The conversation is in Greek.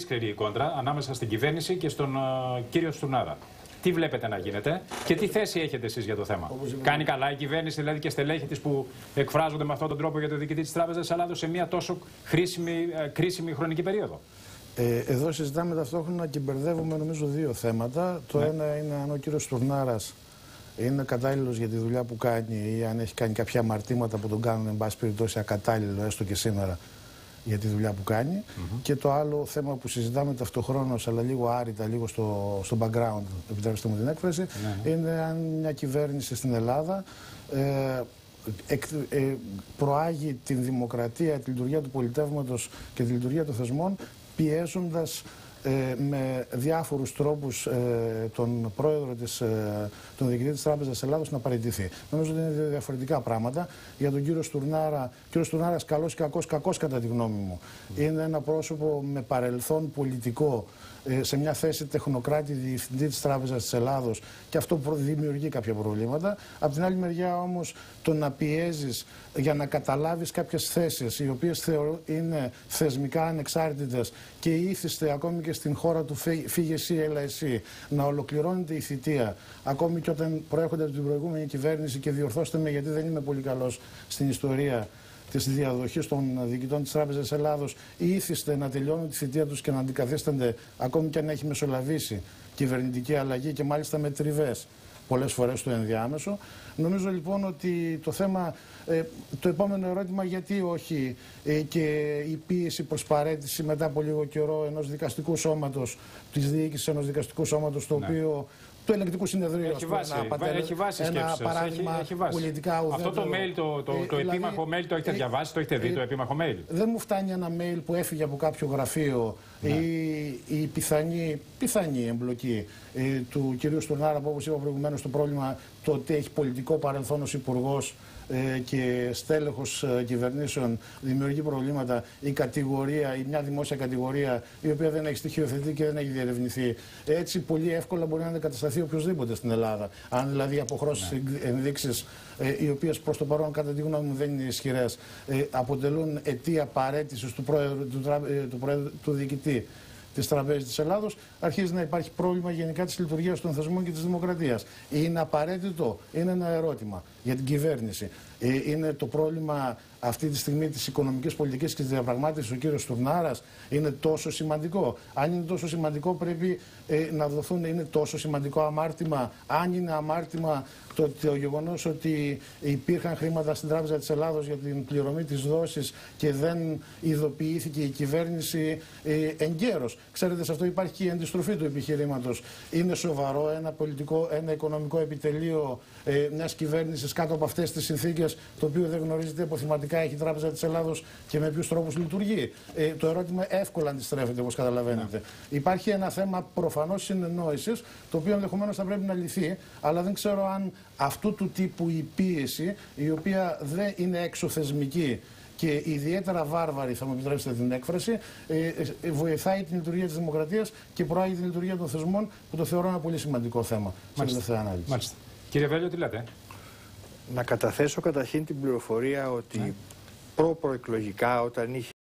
σκληρή η κόντρα ανάμεσα στην κυβέρνηση και στον uh, κύριο Στουνάρα. Τι βλέπετε να γίνεται και τι θέση έχετε εσείς για το θέμα; Κάνει καλά η κυβέρνηση, δηλαδή και στελέχη της που εκφράζονται με αυτόν τον τρόπο για το διοικητή της Τράπεζας Ελλάδο σε μια τόσο χρήσιμη, ε, κρίσιμη χρονική περίοδο. Ε, εδώ συζητάμε ταυτόχρονα και μπερδεύουμε νομίζω δύο θέματα. Το ναι. ένα είναι αν ο κύριος Στουρνάρα είναι κατάλληλος για τη δουλειά που κάνει ή αν έχει κάνει κάποια αμαρτήματα που τον κάνουν, εν πάση περιπτώσει, ακατάλληλο έστω και σήμερα για τη δουλειά που κάνει. Και το άλλο θέμα που συζητάμε ταυτοχρόνως, αλλά λίγο άρρητα, λίγο στο, στο background, επιτρέψτε μου την έκφραση, ναι. είναι αν μια κυβέρνηση στην Ελλάδα ε, ε, προάγει την δημοκρατία, τη λειτουργία του πολιτεύματος και τη λειτουργία των θεσμών πιέζοντας ε, με διάφορους τρόπους ε, τον πρόεδρο της, ε, τον διοικητή της Τράπεζας Ελλάδος να παραιτηθεί. Νομίζω ότι είναι διαφορετικά πράγματα. Για τον κύριο Στουρνάρα, κύριο Στουρνάρας καλός ή κακός, κακός κατά τη γνώμη μου. Είναι ένα πρόσωπο με παρελθόν πολιτικό ε, σε μια θέση τεχνοκράτη διευθυντή της Τράπεζας της Ελλάδος και αυτό δημιουργεί κάποια προβλήματα. Απ' την άλλη μεριά όμως το να πιέζεις για να καταλάβεις κάποιες θέσεις οι οποίες είναι θεσμικά ανεξάρτητες και ήθιστε ακόμη και στην χώρα του φύγε εσύ, έλα εσύ, να ολοκληρώνεται η θητεία. Ακόμη και όταν προέρχονται από την προηγούμενη κυβέρνηση και διορθώστε με γιατί δεν είμαι πολύ καλός στην ιστορία της διαδοχής των διοικητών της Τράπεζας Ελλάδος ήθιστε να τελειώνουν τη θητεία τους και να αντικαθίστανται ακόμη και αν έχει μεσολαβήσει κυβερνητική αλλαγή και μάλιστα με τριβές πολλές φορές στο ενδιάμεσο. Νομίζω λοιπόν ότι το θέμα, ε, το επόμενο ερώτημα γιατί όχι ε, και η πίεση προς παρέτηση μετά από λίγο καιρό ενός δικαστικού σώματος, της διοίκησης ενός δικαστικού σώματος, το ναι. οποίο του ελεγκτικού συνεδρίου. Έχει βάση, ένα, έχει βάση ένα παράδειγμα έχει, έχει βάση. πολιτικά ουδέτερο. Αυτό το mail, το, το, το, ε, δηλαδή, επίμαχο mail το έχετε ε, διαβάσει, το έχετε δει, ε, το επίμαχο mail; Δεν μου φτάνει ένα mail που έφυγε από κάποιο γραφείο ναι. ή η πιθανή, πιθανή εμπλοκή ε, του κυρίου Στουρνάρα, που όπως είπα προηγουμένως, το πρόβλημα το ότι έχει πολιτικό παρελθόν ως υπουργός ε, και στέλεχος ε, κυβερνήσεων δημιουργεί προβλήματα η κατηγορία ή μια δημόσια κατηγορία η οποία δεν έχει στοιχειοθετεί και δεν έχει διερευνηθεί. Έτσι πολύ εύκολα μπορεί να αντικατασταθεί οποιοδήποτε στην Ελλάδα. Αν δηλαδή αποχρώσεις ναι. ενδείξεις ε, οι οποίες προς το παρόν κατά τη γνώμη μου δεν είναι ισχυρές, αποτελούν αιτία παρέτησης του, πρόεδρου, του, του, πρόεδρου, του διοικητή της Τραπέζης της Ελλάδος, αρχίζει να υπάρχει πρόβλημα γενικά της λειτουργίας των θεσμών και της δημοκρατίας. Είναι απαραίτητο, είναι ένα ερώτημα για την κυβέρνηση. Ε, είναι το πρόβλημα αυτή τη στιγμή της οικονομικής πολιτικής και της διαπραγμάτευσης ο κύριος Τουρνάρα είναι τόσο σημαντικό. Αν είναι τόσο σημαντικό, πρέπει ε, να δοθούν, είναι τόσο σημαντικό αμάρτημα. Αν είναι αμάρτημα το, το γεγονός ότι υπήρχαν χρήματα στην Τράπεζα της Ελλάδος για την πληρωμή της δόσης και δεν ειδοποιήθηκε η κυβέρνηση ε, εγκαίρως. Ξέρετε, σε αυτό υπάρχει και η αντιστροφή του επιχειρήματος. Είναι σοβαρό ένα πολιτικό, ένα οικονομικό επιτελείο ε, μιας κυβέρνησης κάτω από αυτές τις συνθήκες, το οποίο δεν γνωρίζεται αποθυματικά έχει η Τράπεζα της Ελλάδος και με ποιους τρόπους λειτουργεί. Ε, το ερώτημα εύκολα αντιστρέφεται, όπως καταλαβαίνετε. Ναι. Υπάρχει ένα θέμα προφανώς συνεννόησης, το οποίο ενδεχομένως θα πρέπει να λυθεί, αλλά δεν ξέρω αν αυτού του τύπου η πίεση, η οποία δεν είναι εξωθεσμική και ιδιαίτερα βάρβαρη, θα μου επιτρέψετε την έκφραση, ε, ε, βοηθάει την λειτουργία της δημοκρατίας και προάγει την λειτουργία των θεσμών, που το θεωρώ ένα πολύ σημαντικό θέμα στην ανάλυση. Μάλιστα. Κύριε Βέλιο, τι λέτε; Να καταθέσω καταρχήν την πληροφορία ότι ναι. προ-προεκλογικά όταν είχε